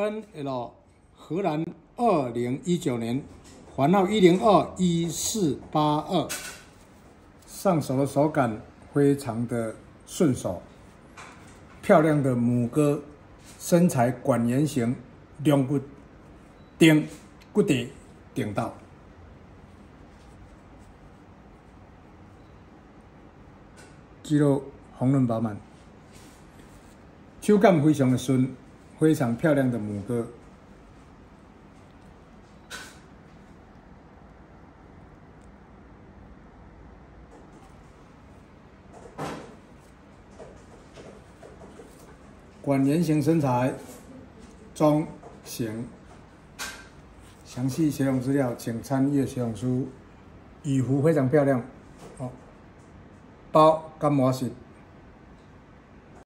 N L 荷兰二零一九年环号一零二一四八二，上手的手感非常的顺手，漂亮的母鸽，身材管圆形，两骨顶骨底顶到，肌肉红润饱满，手感非常的顺。非常漂亮的母鸽，管圆形身材，中型。详细学用资料请参阅学用书。羽服非常漂亮，哦，包干毛式。